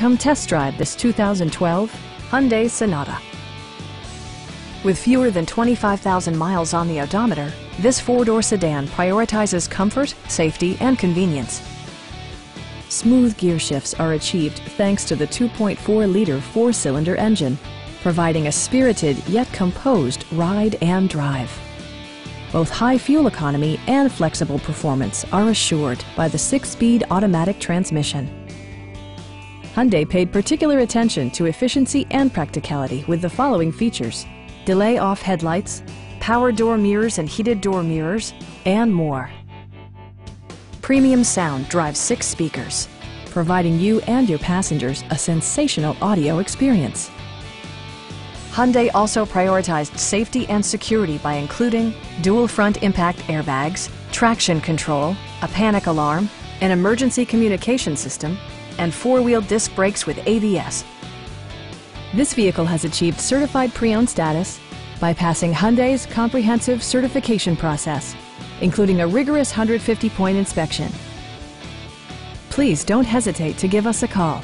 Come test drive this 2012 Hyundai Sonata. With fewer than 25,000 miles on the odometer, this four-door sedan prioritizes comfort, safety, and convenience. Smooth gear shifts are achieved thanks to the 2.4-liter four-cylinder engine, providing a spirited yet composed ride and drive. Both high fuel economy and flexible performance are assured by the six-speed automatic transmission. Hyundai paid particular attention to efficiency and practicality with the following features. Delay off headlights, power door mirrors and heated door mirrors, and more. Premium sound drives six speakers, providing you and your passengers a sensational audio experience. Hyundai also prioritized safety and security by including dual front impact airbags, traction control, a panic alarm, an emergency communication system, and four-wheel disc brakes with ABS. This vehicle has achieved certified pre-owned status by passing Hyundai's comprehensive certification process, including a rigorous 150-point inspection. Please don't hesitate to give us a call